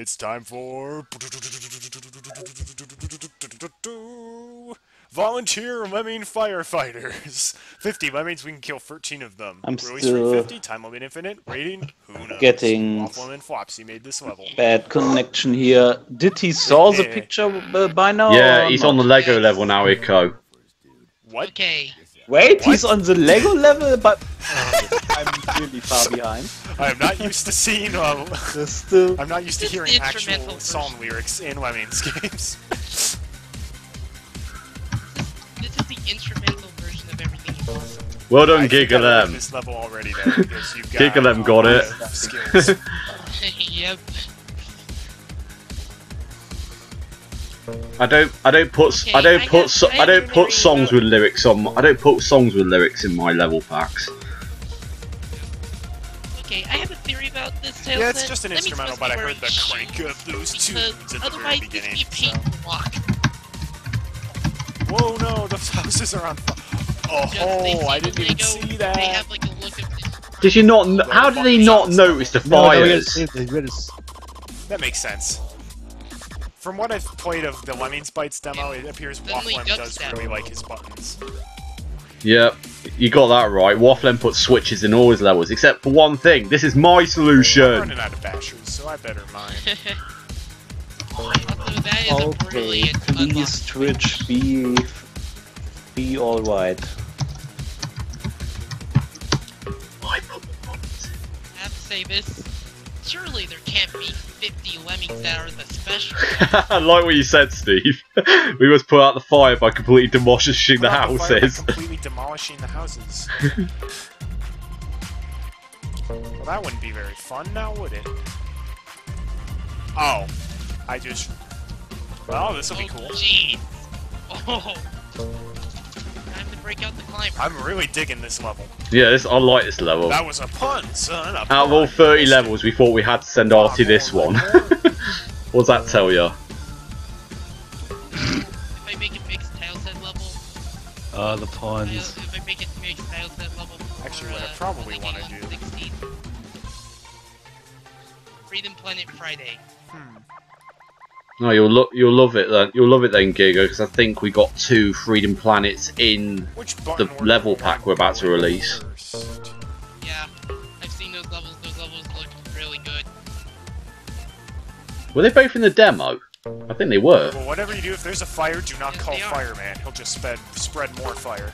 It's time for volunteer lemming firefighters. 50. That means we can kill 13 of them. I'm Release still 350. Time limit infinite. Rating. Who knows? getting Waffle and Flopsy made this level. Bad connection here. Did he saw the Yeah. picture uh, by now? Yeah, or he's not? on the Lego level now, Ico. What? Okay. Wait, he's on the Lego level, but I'm really far behind. I am not used to seeing. Uh, There's still. I'm not used to hearing actual instrumental song lyrics in Lemmings games. This is the instrumental version of everything you. Well done, I think I learned Gigalem. This level already though, because you've got Gigalem got it. yep. I don't, I don't put, s- I Okay, don't I put, got- so, I I don't put songs with lyrics on. I don't put songs with lyrics in my level packs. About this tale yeah, it's just an instrumental, but I heard the wearing crank of those shoes, tunes because at the very beginning. would be so- walk. Whoa, no, those houses are on fire. Oh, oh see I didn't even Lego, see They that. have like a look of Did you not? kn- How did they not notice the No, no, fires? That makes sense. From what I've played of the Lemmings Bites demo, it appears Suddenly Wafflem does really like his buttons. Yep, you got that right. Wafflem put switches in all his levels, except for one thing. This is my I'm solution. running out of bashers, so I better mind. Also, that is Okay, brilliant please unlock. Twitch be be alright. I put the buttons I have to say this. Surely there can't be 50 lemmings that are the special. I like what you said, Steve. we must put out the fire by completely demolishing the Put out fire by houses. completely demolishing the houses. well, that wouldn't be very fun now, would it? Oh, I just. Well, this will be Oh, cool. Jeez. Oh. Time to break out the climber. I'm really digging this level. Yeah, this, I like this level. That was a pun, son. A Out of all 30 levels, we thought we had to send Artie this one. what does that tell you? If I make a mixed tile set level, Ah, the I, if I make it mixed tile set level for, Actually, what I uh, probably for the wanna do- 16. Freedom Planet Friday. Hmm. No, you'll lo- you'll love it then. You'll love it then, Giga, because I think we got two Freedom Planets in. Which The level pack we're about to release. first? Yeah, I've seen those levels. Those levels look really good. Were they both in the demo? I think they were. Well, whatever you do, if there's a fire, do not Yes, call fireman. He'll just spread spread more fire.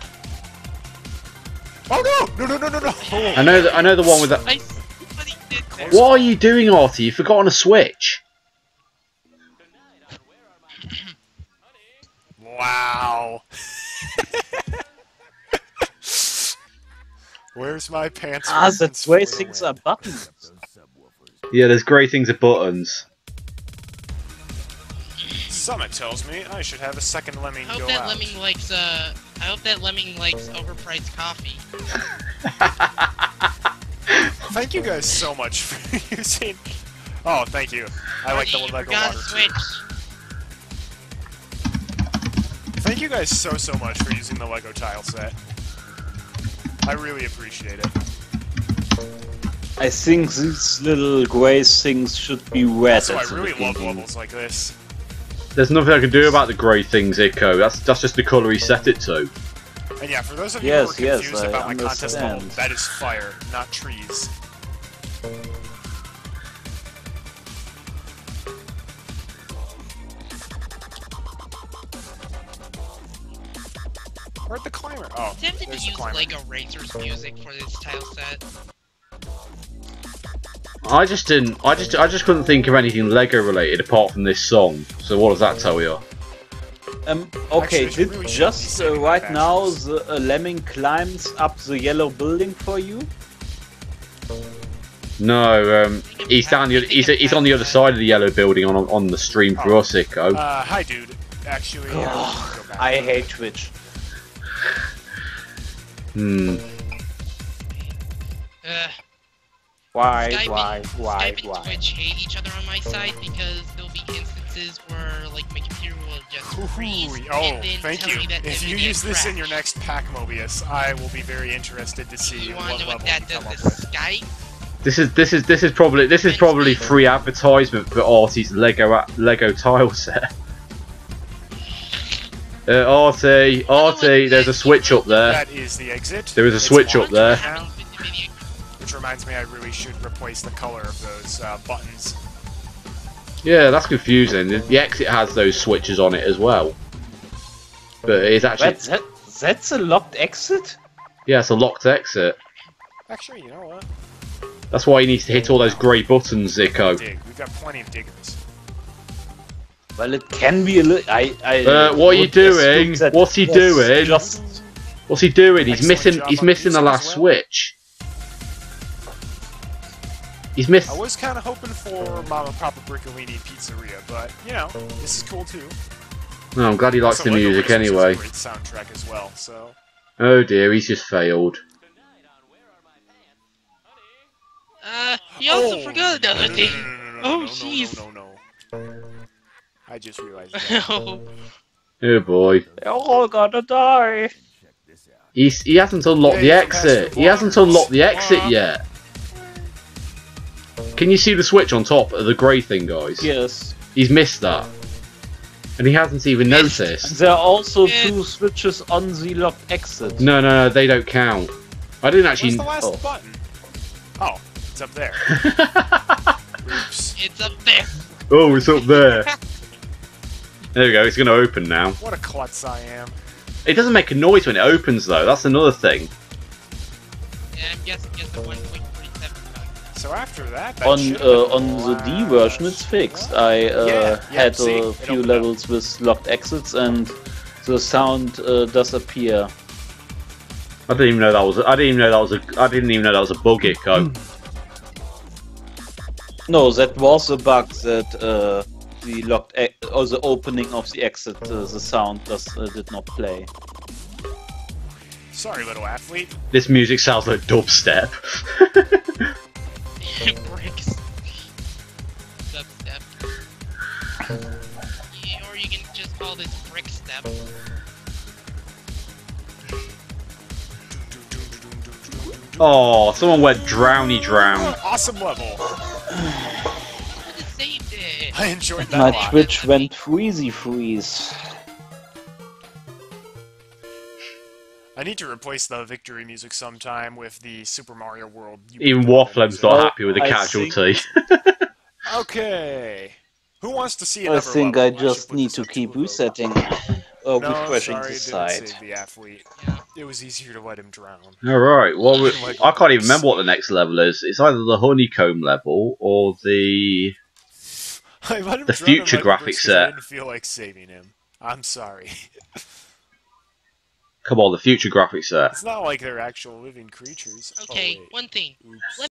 Oh no! No no no no no! I know that. I know the one with that. I see what he did there. What are you doing, Artie? You've forgotten a switch. Wow. Where's my pants? Ah, reference that's way things win? are buttons. Yeah, there's great things at buttons. Summit tells me I should have a second lemming I hope go that out. lemming likes uh. I hope that lemming likes overpriced coffee. Thank you guys so much for using. Oh, thank you. I like the Artie, you Lego forgot water a too. switch. You guys so so much for using the Lego tile set. I really appreciate it. I think these little gray things should be red. Also, I really love beginning. levels like this. There's nothing I can do about the grey things, Ico. That's that's just the colour he set it to. And yeah, for those of you Yes, who are yes, confused I about my contest level, that is fire, not trees. Where'd the climber? Oh, Tempted to there's the use climber. Lego Racers music for this tile set. I just didn't. I just I just couldn't think of anything Lego related apart from this song. So what does that tell you? Um, okay, Actually, did really just uh, saving my right now the uh, lemming climbs up the yellow building for you? No, um, he's down the. He's he's on the other side of the yellow building on on the stream for Oh. us, Ico. Uh, hi, dude. Actually, yeah, Ugh, go back. I hate Twitch. Hmm. Uh, Why, Skype why, and, why, Skype and why? Twitch hate each other on my side because there'll be instances where like my computer will just freeze Ooh, oh, and then thank tell you. me that If you use this in your next pack, Mobius, I will be very interested to see you what want level what you come does up to with. Skype? This is this is this is probably this is probably free advertisement for Artie's Lego Lego tile set. Uh, Artie, Artie, there's a switch up there. That is the exit. There is a It's switch up there. now, which reminds me, I really should replace the color of those uh, buttons. Yeah, that's confusing. The, the exit has those switches on it as well, but it's actually Wait, that, that's a locked exit? yeah, it's a locked exit. Actually, you know what? That's why he needs to hit all those grey buttons, Ico. Dig. We've got plenty of diggers. Well, it can be a little. I, I Uh, what are you doing? What's he doing? Just What's he doing? He's missing. He's missing the last well. switch. He's missed. I was kind of hoping for Mama Papa Brickolini Pizzeria, but you know, this is cool too. No, I'm glad he likes Also, the music Racers is a anyway. Great soundtrack as well. So Oh dear, he's just failed. Uh, he also Oh, forgot another thing. no, no, no, no, Oh, no, no, jeez. I just realized. That. oh, Oh boy. they're all gonna die. He's he hasn't unlocked the Yeah, he's a exit. master He hasn't unlocked the exit Block. yet. Can you see the switch on top of the grey thing, guys? Yes. He's missed that. And he hasn't even noticed. There are also Yeah. two switches on the locked exit. No, no, no, they don't count. I didn't Where's actually. the last oh. button? Oh, it's up there. Oops. it's up there. oh, it's up there. There we go. It's going to open now. What a klutz I am. It doesn't make a noise when it opens, though. That's another thing. Yeah, I'm guessing it's the 1.47 So after that, that On uh, on the D version, it's fixed. I uh, Yeah, yeah, had see? a few opened up. levels with locked exits, and the sound uh, does appear. I didn't even know that was. I didn't even know that was a. I didn't even know that was a bug, Echo. No, that was a bug that uh, the locked e- or the opening of the exit, uh, the sound does uh, did not play. Sorry, little athlete. This music sounds like dubstep. bricks. Dubstep. Or you can just call this brick step. oh, someone went drowny drown. Awesome level. I enjoyed that My lot. Twitch went freezy freeze. I need to replace the victory music sometime with the Super Mario World. Even Wafflem's not happy with the I casualty. Okay. Who wants to see I think level? I just put need to keep a vote. resetting or oh, No, refreshing sorry, the didn't save the athlete. It was easier to let him drown. All right. Well, we, I can't even remember what the next level is. It's either the honeycomb level or the. I let him The future Lego graphics bricks 'cause I set. didn't feel like saving him. I'm sorry. Come on, the future graphics set. It's not like they're actual living creatures. Oh, Okay, wait. one thing. Oops.